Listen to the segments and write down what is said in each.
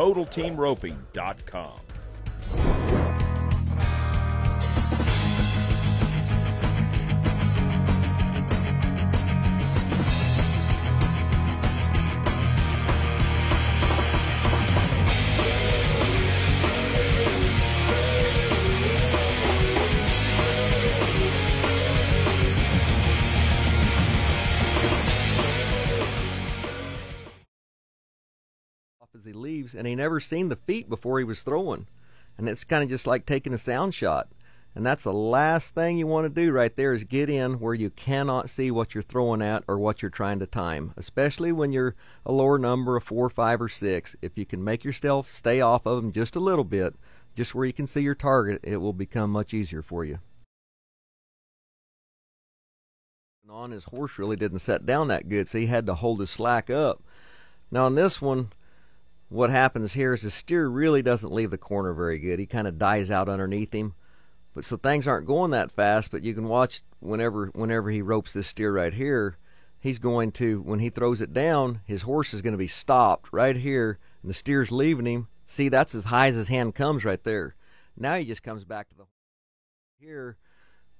TotalTeamRoping.com. as he leaves, and he never seen the feet before he was throwing. And it's kind of just like taking a sound shot. And that's the last thing you want to do right there is get in where you cannot see what you're throwing at or what you're trying to time, especially when you're a lower number of four, five, or six. If you can make yourself stay off of them just a little bit, just where you can see your target, it will become much easier for you. On his horse really didn't set down that good, so he had to hold his slack up. Now on this one, what happens here is the steer really doesn't leave the corner very good. He kind of dies out underneath him. But so things aren't going that fast, but you can watch whenever whenever he ropes this steer right here, he's going to when he throws it down, his horse is going to be stopped right here, and the steer's leaving him. See, that's as high as his hand comes right there. Now he just comes back to the here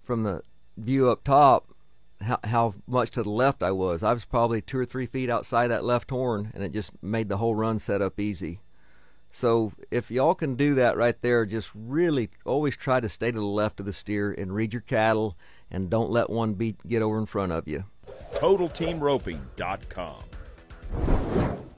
from the view up top how, how much to the left I was. I was probably two or three feet outside that left horn, and it just made the whole run set up easy. So if y'all can do that right there, just really always try to stay to the left of the steer and read your cattle, and don't let one beat get over in front of you. TotalTeamRoping.com.